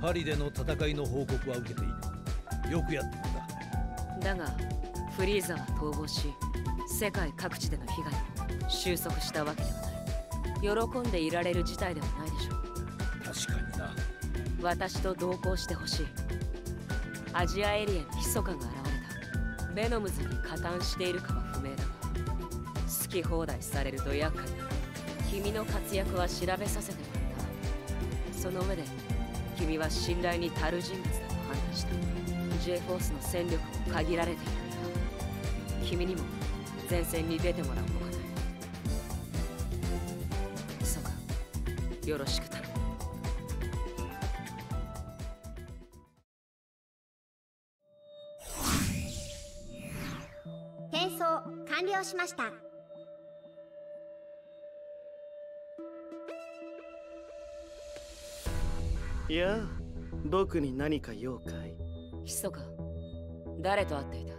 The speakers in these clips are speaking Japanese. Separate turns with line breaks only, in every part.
パリでの戦いの報告は受けている。よくやった
だ。がフリーザは逃亡し世界各地での被害も収束したわけではない。喜んでいられる事態ではないでしょう。
確かにな。
私と同行してほしい。アジアエリアに密かが現れた。ベノムズに加担しているかは不明だが好き放題されると厄介だ。君の活躍は調べさせてもらった。その上で君は信頼に足る人物だと判断した J フォースの戦力も限られている。んだ君にも前線に出てもらうほかない。そうか。よろしく頼む。
転送完了しました。
いや僕に何か用かい？
密か。誰と会っていた？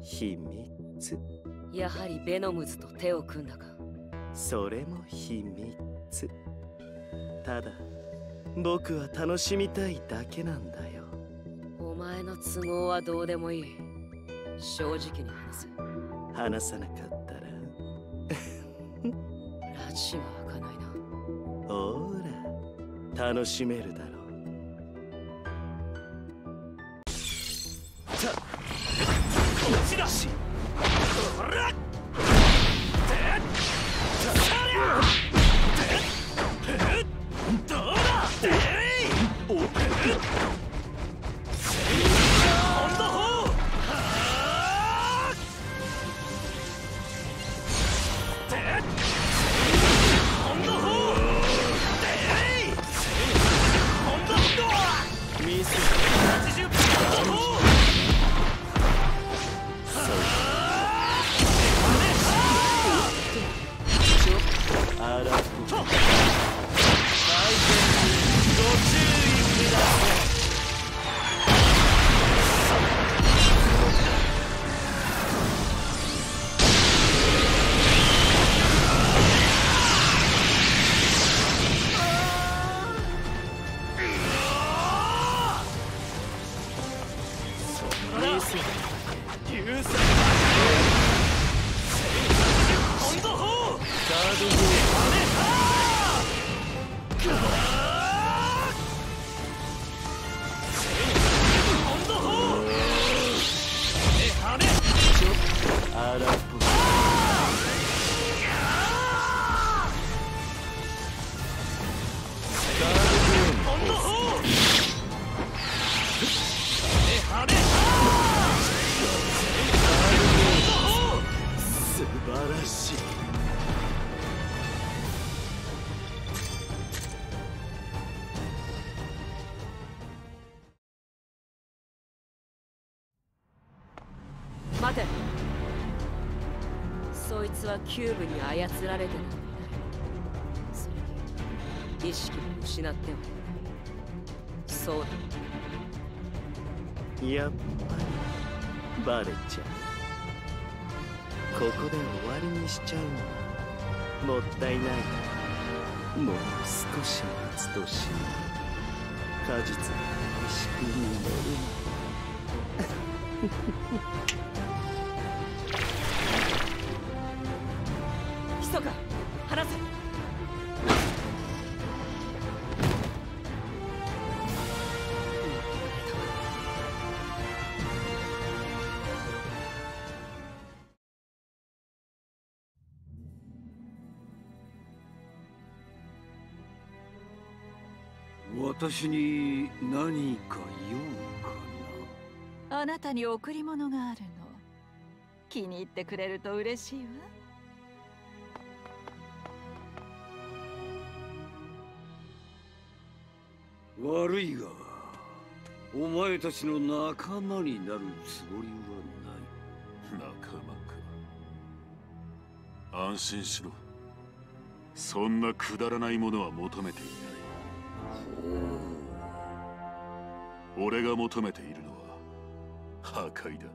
秘密。
やはりベノムズと手を組んだか。
それも秘密。ただ僕は楽しみたいだけなんだよ。
お前の都合はどうでもいい。正直に話せ。
話さなかったら。
拉致が開かないな。
ほら楽しめるだろ。うっ
Goose. キューブに操られてなどいないそれに意識も失ってはいないそうだ。
やっぱりバレちゃうここで終わりにしちゃうの。はもったいないからもう少し待つとしよう果実が美味しく実る
ひそか。話せ。
私に何か用か
あなたに贈り物があるの。気に入ってくれると嬉しいわ
悪いがお前たちの仲間になるつもりはない。
仲間か。安心しろ。そんなくだらないものは求めていない。俺が求めているのは破壊だ。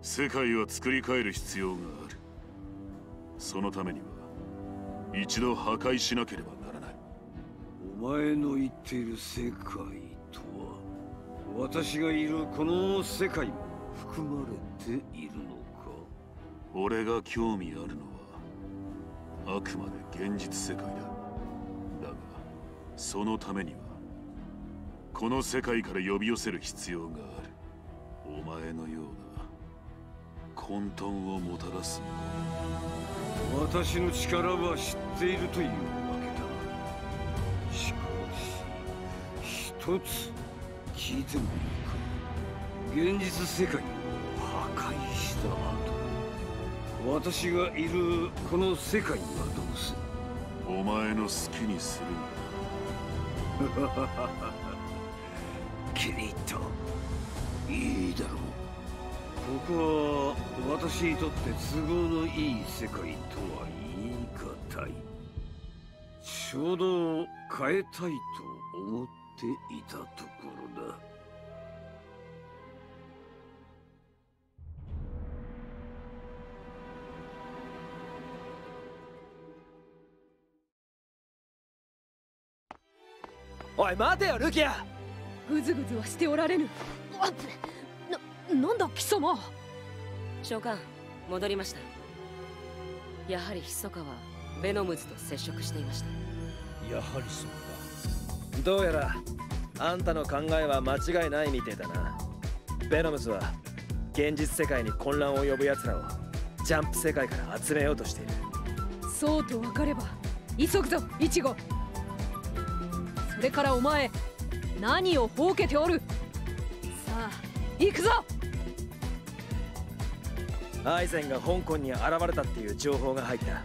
世界は作り変える必要がある。そのためには一度破壊しなければ
前の言っている世界とは私がいるこの世界も含まれているのか。
俺が興味あるのはあくまで現実世界だ。だがそのためにはこの世界から呼び寄せる必要がある。お前のような混沌をもたらす。
私の力は知っているという一つ聞いてもいいか現実世界を破壊した後私がいるこの世界はどうする？
お前の好きにするんだ
キリッといいだろう。ここは私にとって都合のいい世界とは言い難い。ちょうど変えたいと思って。いたところだ。
おい待てよルキア。
ぐずぐずはしておられぬ。あななんだ貴様。
召喚戻りました。やはり密かはベノムズと接触していました。
やはりそうか
どうやらあんたの考えは間違いないみてえだな。ベノムズは現実世界に混乱を呼ぶ奴らをジャンプ世界から集めようとしている。
そうと分かれば急ぐぞイチゴ。それからお前何をほうけておる。さあ行くぞ。
アイゼンが香港に現れたっていう情報が入った。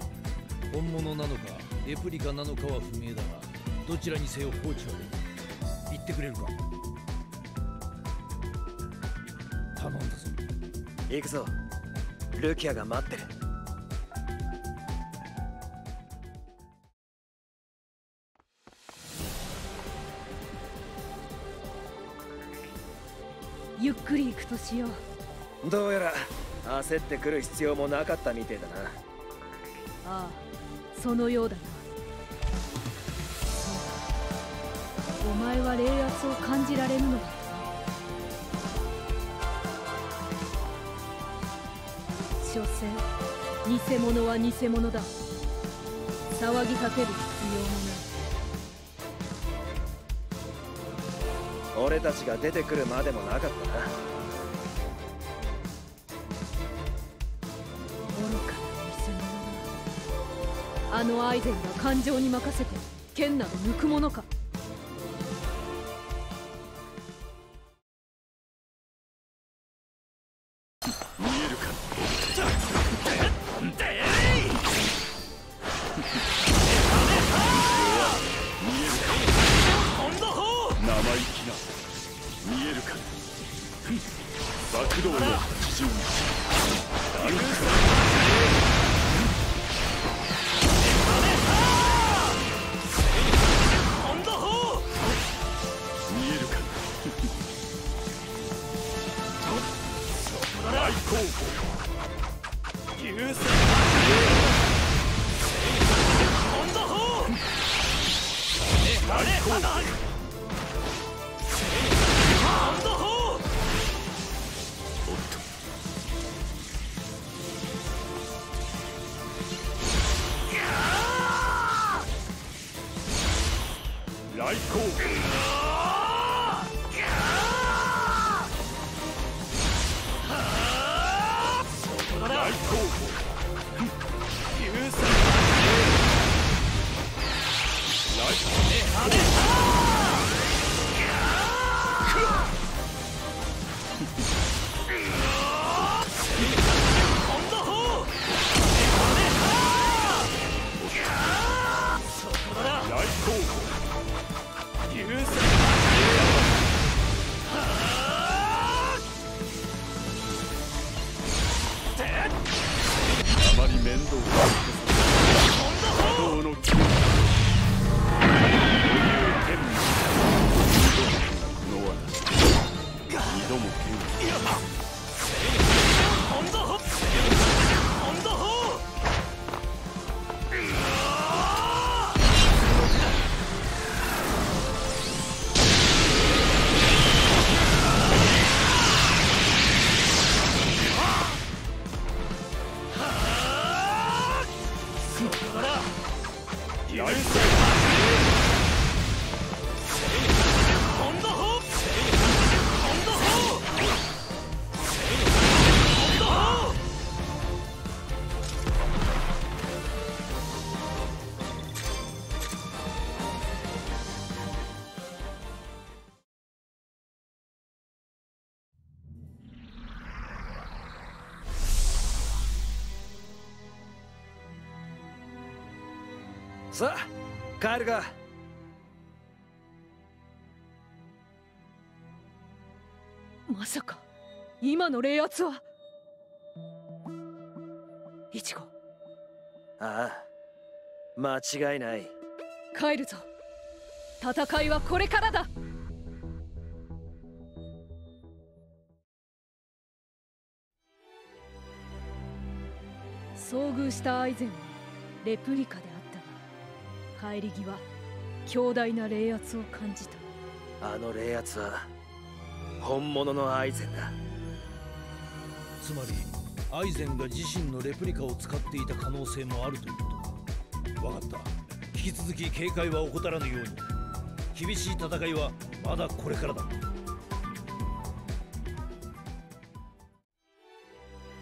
本物なのかレプリカなのかは不明だがどちらにせよ放置はでき言ってくれるか。頼んだぞ。
行くぞ。ルキアが待ってる。
ゆっくり行くとしよう。
どうやら焦ってくる必要もなかったみてえだな。
ああそのようだな前は冷圧を感じられるのだ。所詮偽物は偽物だ。騒ぎ立てる必要もない
俺たちが出てくるまでもなかったな。
愚かな偽物だあのアイゼンが感情に任せて剣など抜くものか
さ
あ帰るか。
まさか今の冷圧は。イチゴ。
ああ間違いない。
帰るぞ。戦いはこれからだ。遭遇したアイゼンはレプリカで帰り際強大な冷圧を感じた。
あの冷圧は本物のアイゼンだ。
つまりアイゼンが自身のレプリカを使っていた可能性もあるということか。分かった。引き続き警戒は怠らぬように。厳しい戦いはまだこれからだ。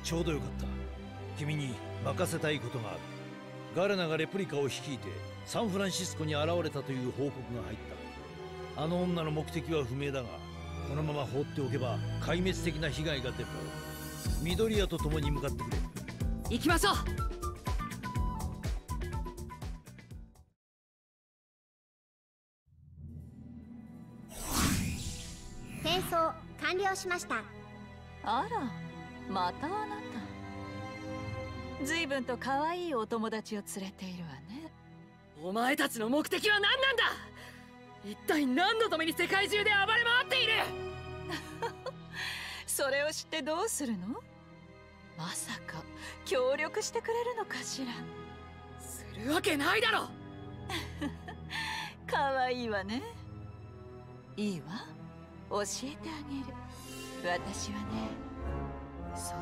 ちょうどよかった。君に任せたいことがあるガレナがレプリカを率いてサンフランシスコに現れたという報告が入った。あの女の目的は不明だがこのまま放っておけば壊滅的な被害が出る。緑谷と共に向かってくれ。
行きましょう。
しました。
あらまたあなた随分と可愛いお友達を連れているわね。
お前たちの目的は何なんだ！一体何のために世界中で暴れ回っている！
それを知ってどうするの？まさか協力してくれるのかしら？
するわけないだろ！
可愛いわね。いいわ。教えてあげる。私はねそう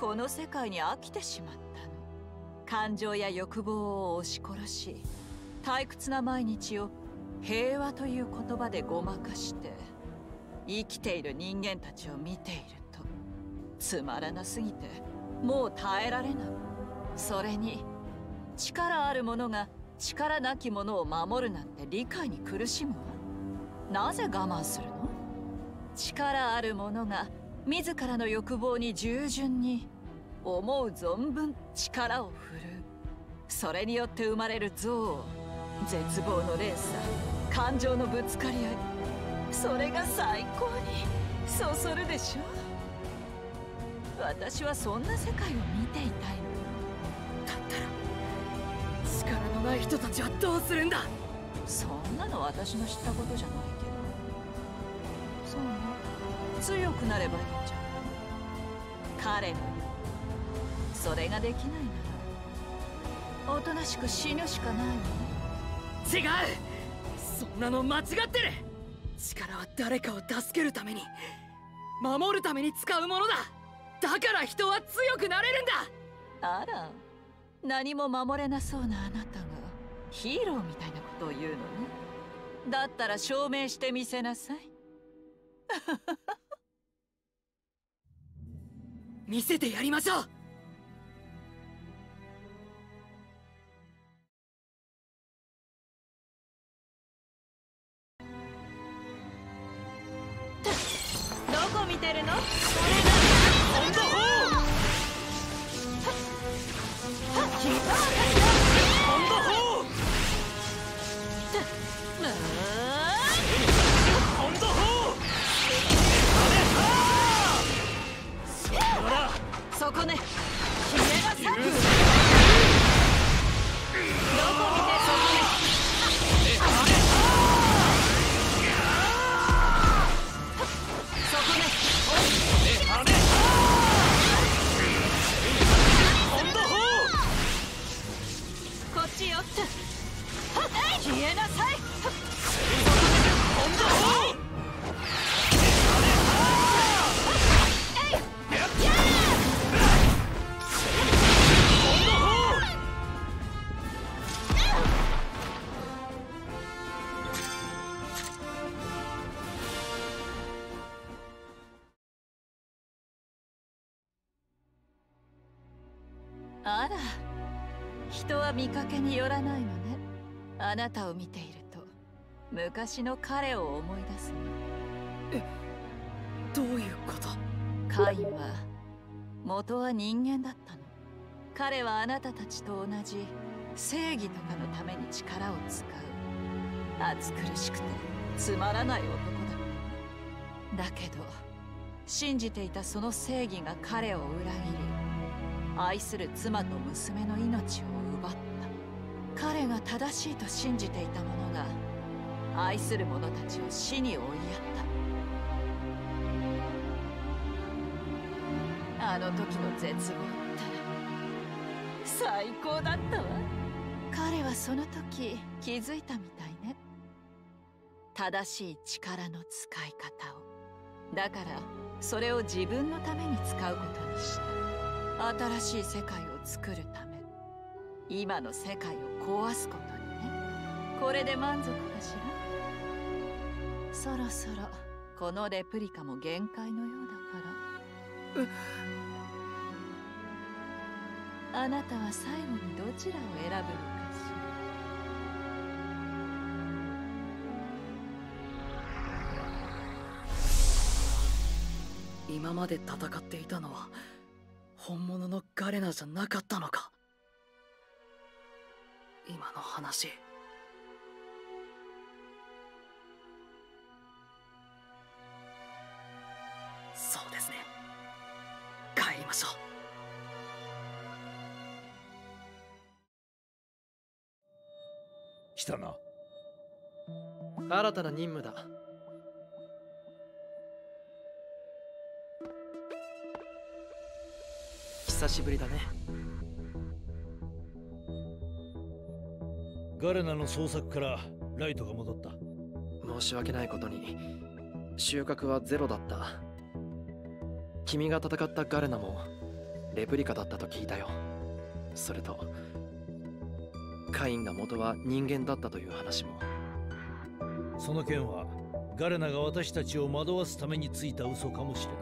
この世界に飽きてしまったの。感情や欲望を押し殺し退屈な毎日を平和という言葉でごまかして生きている人間たちを見ているとつまらなすぎてもう耐えられない。それに力ある者が力なき者を守るなんて理解に苦しむわ。なぜ我慢するの？力ある者が自らの欲望に従順に思う存分力を振るう。それによって生まれる憎悪絶望の連鎖感情のぶつかり合い。それが最高にそそるでしょ私はそんな世界を見ていたいの。
だったら力のない人たちはどうするんだ。
そんなの私の知ったことじゃないけど。そうね。強くなればいいんじゃない彼のそれができないならおとなしく死ぬしかないわね
違うそんなの間違ってる力は誰かを助けるために。守るために使うものだ。だから人は強くなれるんだ
あら何も守れなそうなあなたがヒーローみたいなことを言うのね。だったら証明してみせなさい。
見せてやりましょう。
見てるの？そ見かけによらないのね。あなたを見ていると昔の彼を思い出す
どういうこと？
カインは元は人間だったの。彼はあなたたちと同じ正義とかのために力を使う。暑苦しくてつまらない男だ。だけど信じていたその正義が彼を裏切り愛する妻と娘の命を奪った。彼が正しいと信じていたものが愛する者たちを死に追いやった。あの時の絶望った最高だったわ。彼はその時気づいたみたいね。正しい力の使い方を。だからそれを自分のために使うことにした。新しい世界を作るため。今の世界を壊すことにね。これで満足かしら？そろそろこのレプリカも限界のようだから。あなたは最後にどちらを選ぶのかしら？
今まで戦っていたのは本物のガレナじゃなかったのか？今の話。そうですね。帰りましょう。
来たな。
新たな任務だ。久しぶりだね
ガレナの捜索からライトが戻った。
申し訳ないことに収穫はゼロだった。君が戦ったガレナもレプリカだったと聞いたよ。それとカインが元は人間だったという話も。
その件はガレナが私たちを惑わすためについた嘘かもしれな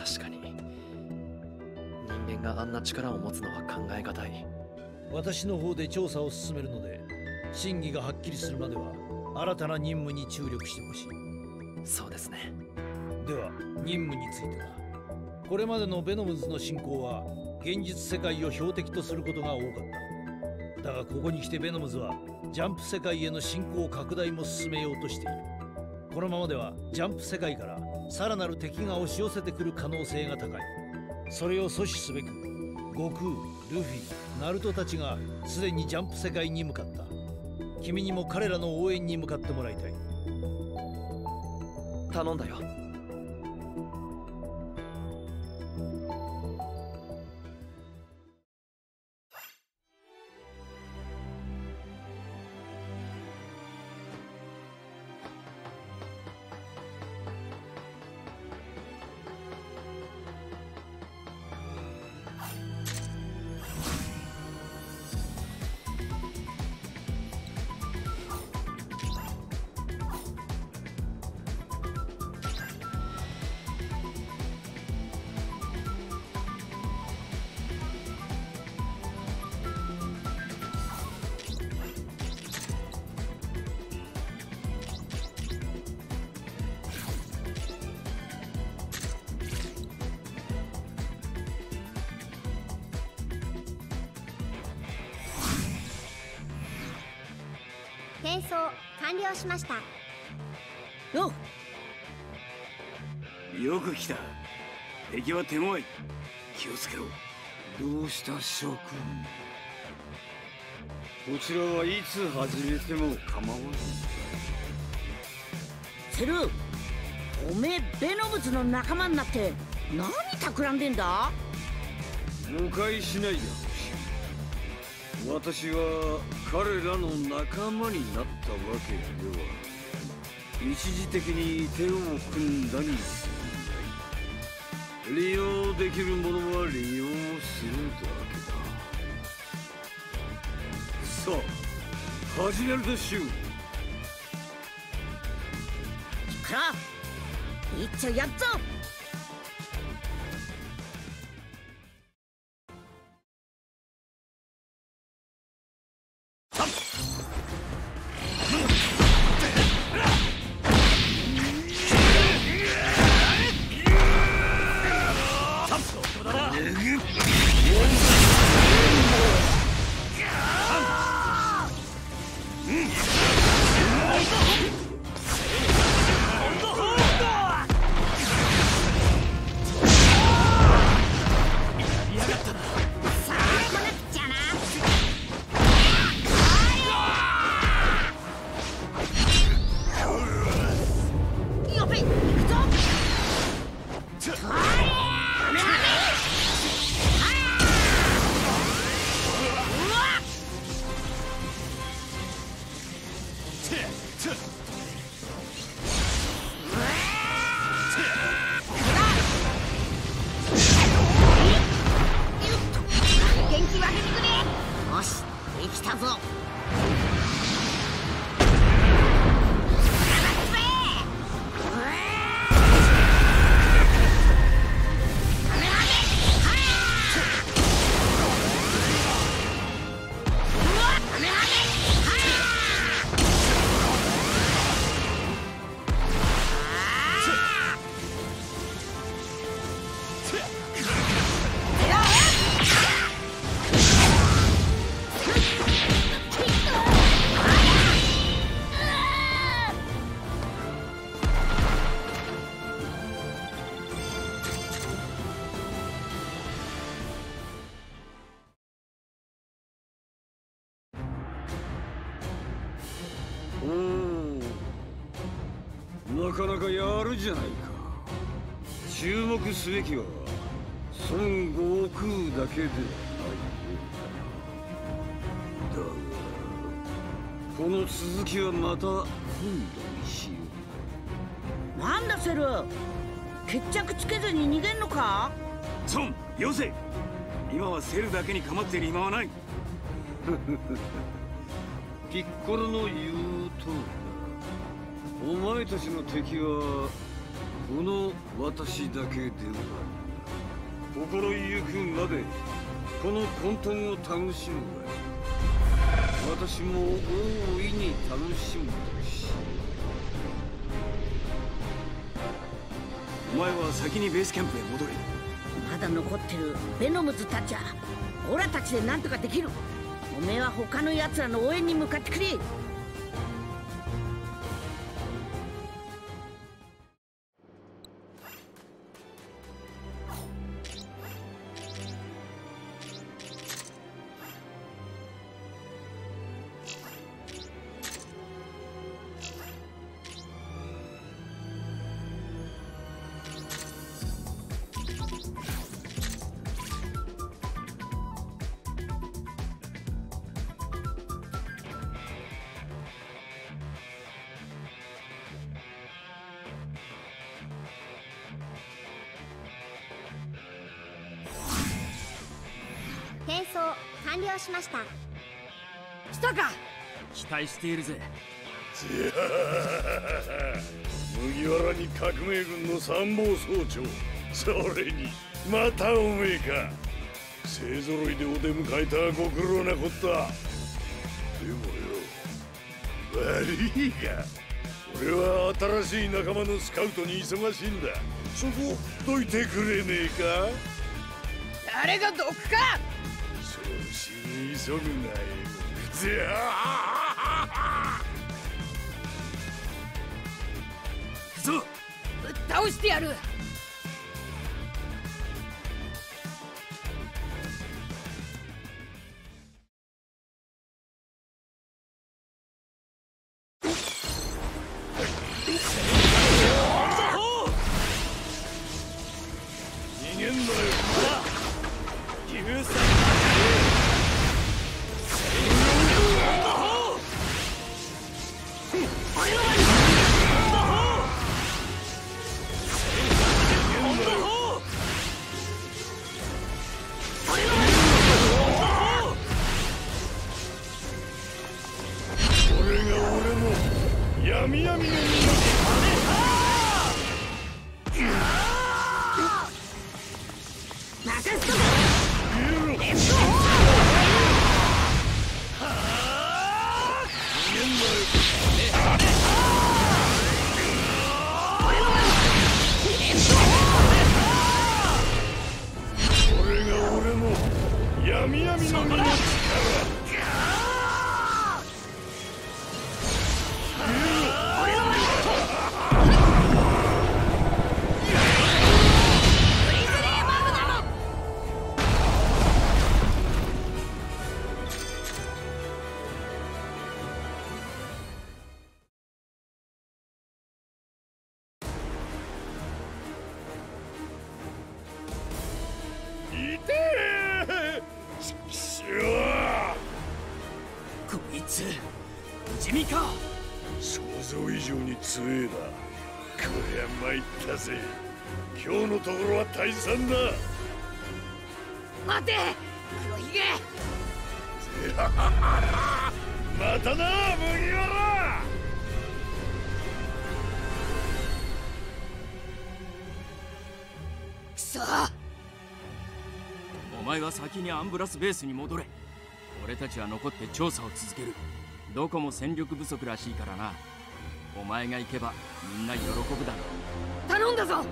い。
確かに。人間があんな力を持つのは考え難い
私の方で調査を進めるので真偽がはっきりするまでは新たな任務に注力してほしい。
そうですね。
では任務についてだこれまでのベノムズの進行は現実世界を標的とすることが多かった。だがここに来てベノムズはジャンプ世界への進行拡大も進めようとしている。このままではジャンプ世界からさらなる敵が押し寄せてくる可能性が高い。それを阻止すべく悟空ルフィナルトたちがすでにジャンプ世界に向かった。君にも彼らの応援に向かってもらいたい。
頼んだよ。
転送完了しました。
よく来た。敵は手強い気をつけろ。どうした諸君。こちらはいつ始めても構わない。
セルおめえベノムズの仲間になって何企んでんだ？
誤解しないでほしい私は彼らの仲間になったわけでは一時的に手を組んだに過ぎない。利用できるものは利用するだけださあ始めるでしょう。
からいっちゃやっぞ。
るじゃないか。注目すべきは孫悟空だけではない。ようだがこの続きはまた今度にしよ
なんだセル決着つけずに逃げんのか？
孫よせ今はセルだけに構っている暇はない。ピッコロの言う通り。だお前たちの敵はこの私だけではない心ゆくまでこの混沌を楽しむがいい私も大いに楽しむとしお前は先にベースキャンプへ戻れ。
まだ残ってるベノムズたちはオラたちでなんとかできる。おめえは他の奴らの応援に向かってくれ。
転送完了しました。
来たか。
期待しているぜ。
麦わらに革命軍の参謀総長。それにまたおめえか。勢ぞろいでお出迎えたはご苦労なこった。でもよ悪いが俺は新しい仲間のスカウトに忙しいんだ。そこどいてくれねえか？
誰が毒か
急ぐなよ。ぜ
そう倒してやる。
に
アンブラスベースに戻れ。俺たちは残って調査を続ける。どこも戦力不足らしいからな。お前が行けばみんな喜ぶだろう。
頼んだぞ。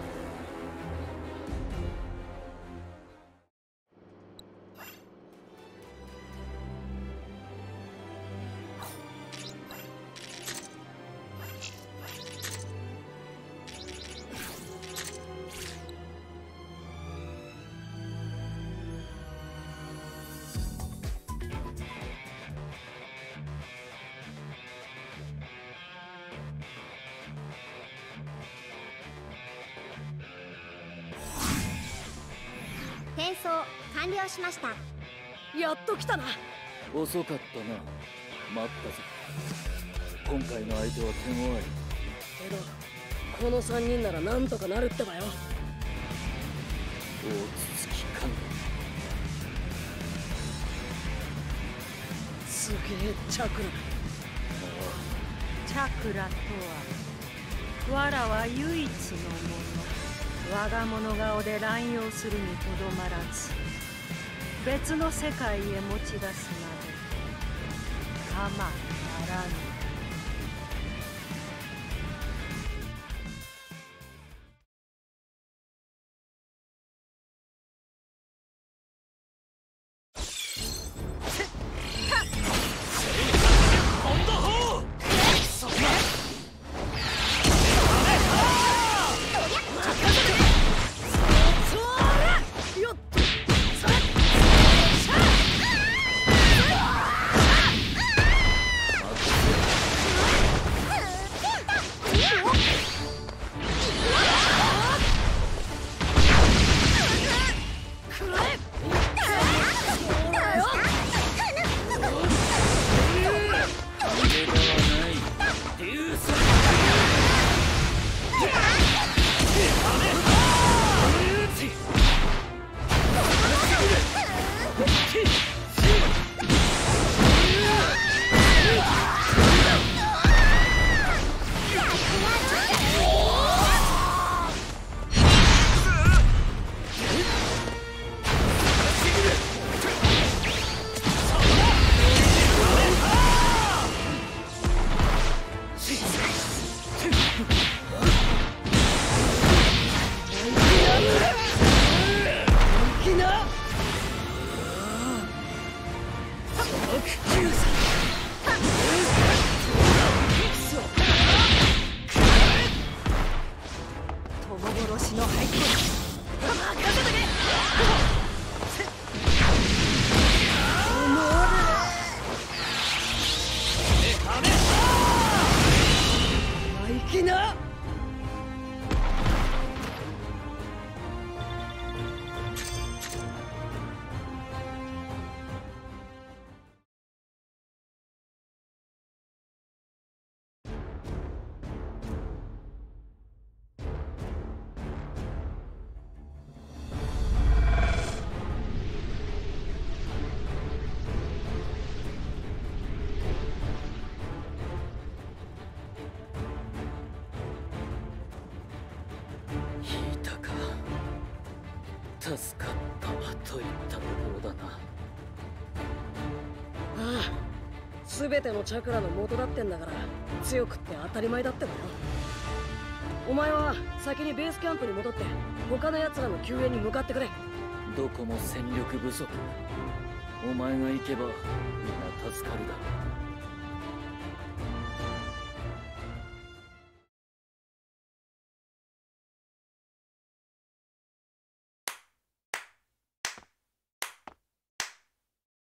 転送完了しました。
やっと来たな。
遅かったな。待ったぞ。今回の相手は手強い
けどこの3人ならなんとかなるってばよ。
大筒木勘
すげえチャクラ。
チャクラとはわらは唯一のもの我が物顔で乱用するにとどまらず別の世界へ持ち出すまでかまならぬ。
きな全てのチャクラの元だってんだから強くって当たり前だってばよ。お前は先にベースキャンプに戻って他の奴らの救援に向かってくれ。
どこも戦力不足？お前が行けばみんな助かるだろ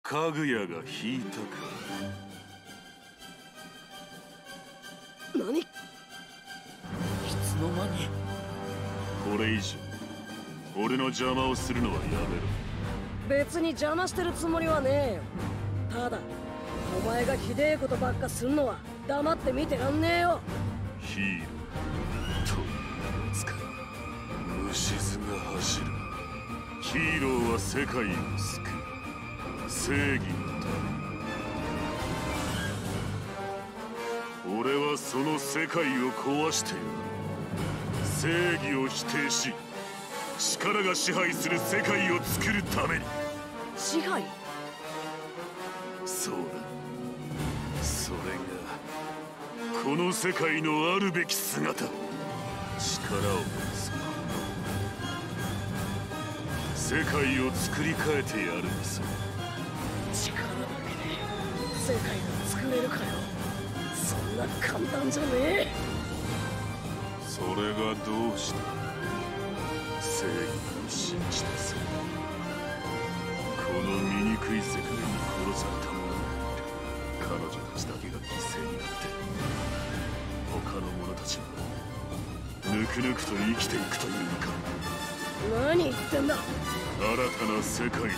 かぐやが引いたか
何？
いつの間に？
これ以上俺の邪魔をするのはやめろ。
別に邪魔してるつもりはねえよ。ただお前がひでえことばっかすんのは黙って見てらんねえよ。
ヒーローという虫唾が走る。ヒーローは世界を救う。正義のその世界を壊して正義を否定し力が支配する世界を作るために。
支配？
そうだ。それがこの世界のあるべき姿。力を持つ世界を作り変えてやるのさ
力だけで世界が作れるかよな簡単じゃねえ。
それがどうして正義を信じてさこの醜い世界に殺された者がいる。彼女たちだけが犠牲になって他の者たちはぬくぬくと生きていくというのか。
何言ってんだ。
新たな世界のために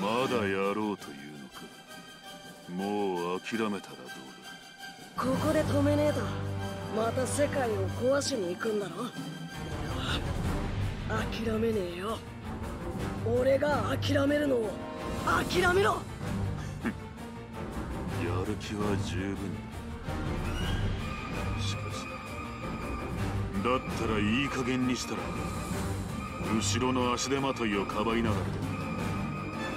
まだ
や
ろうというのか？もう諦めたらどうだ？
ここで止めねえと。また世界を壊しに行くんだろ？諦めねえよ。俺が諦めるのを諦めろ。
だ やる気は十分。だしかしだったらいい加減にしたら後ろの足手まといをかばいながらでも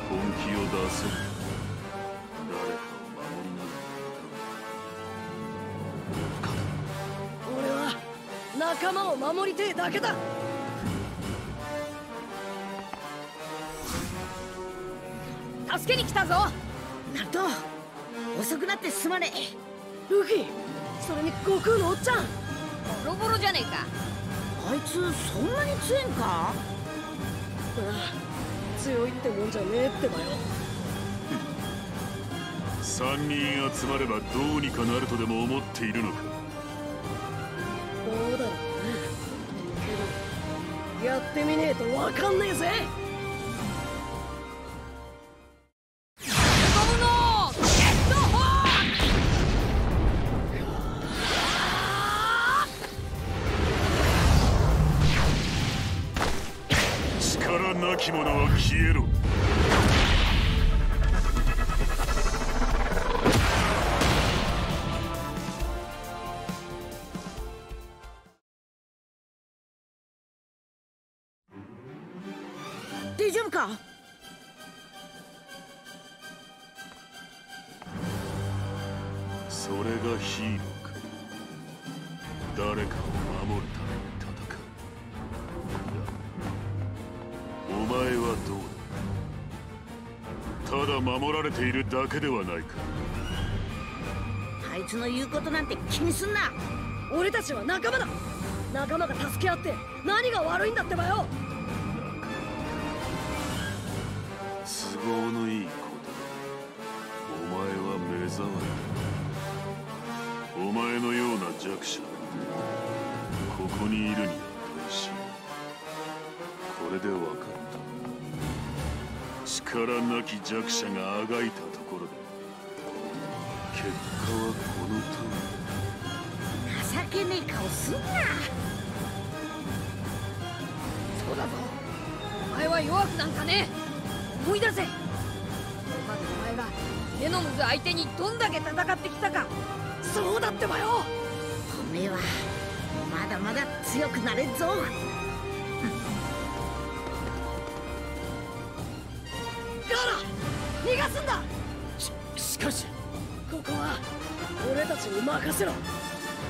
本気を出せる。誰かを守りなが
俺は仲間を守りてえだけだ
助けに来たぞ。
ナルト遅くなってすまねえ。ルフィそれに悟空のおっちゃん。
ボロボロじゃねえか。
あいつそんなに強いんか？ああ強いってもんじゃねえってばよ。
3人集まればどうにかなるとでも思っているのか。
どうだろうね。けどやってみねえとわかんねえぜ
れているだけではないか。
あいつの言うことなんて気にすんな。
俺たちは仲間だ。仲間が助け合って何が悪いんだってばよ。
都合のいいこと。お前は目障り。お前のような弱者。ここにいるには等しいこれで分かった力なき弱者があがいたところで結果はこの通
情けねえ顔すんな。
そうだぞ。お前は弱くなんかねえ。思い出せ。これまでお前がベノムズ相手にどんだけ戦ってきたか。そうだってばよ。
おめえはまだまだ強くなれんぞ
ちに任せろ。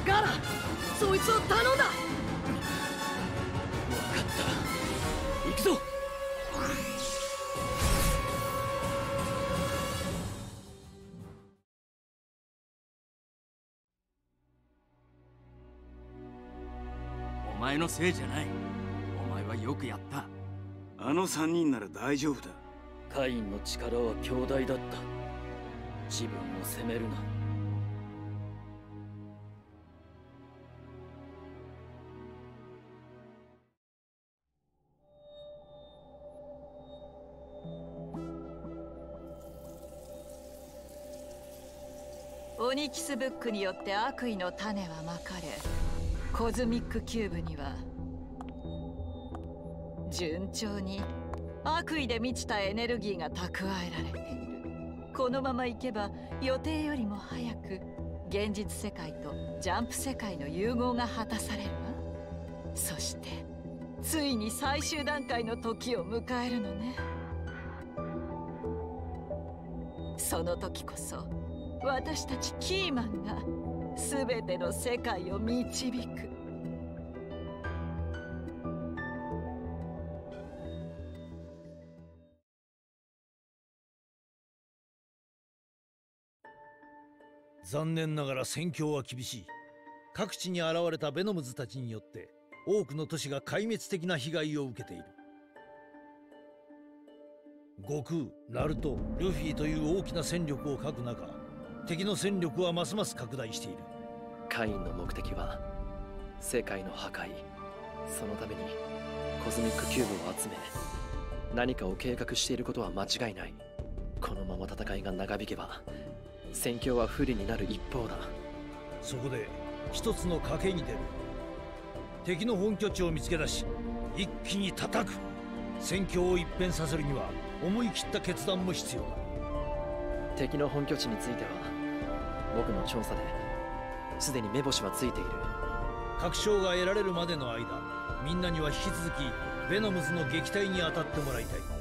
ガラそいつを頼んだ。
分かった。行くぞ。
お前のせいじゃない。お前はよくやった。
あの3人なら大丈夫だ。
カインの力は強大だった。自分を責めるな
ニキスブックによって悪意の種はまかれコズミックキューブには順調に悪意で満ちたエネルギーが蓄えられている。このままいけば予定よりも早く現実世界とジャンプ世界の融合が果たされるわ。そしてついに最終段階の時を迎えるのね。その時こそ私たちキーマンが全ての世界を導く。
残念ながら戦況は厳しい。各地に現れたベノムズたちによって多くの都市が壊滅的な被害を受けている。悟空ナルトルフィという大きな戦力を欠く中敵の戦力はますます拡大している。
カインの目的は世界の破壊。そのためにコズミックキューブを集め何かを計画していることは間違いない。このまま戦いが長引けば戦況は不利になる一方だ。
そこで一つの賭けに出る。敵の本拠地を見つけ出し一気に叩く。戦況を一変させるには思い切った決断も必要だ。
敵の本拠地については僕の調査ですでに目星はついている。
確証が得られるまでの間みんなには引き続きヴェノムズの撃退に当たってもらいたい。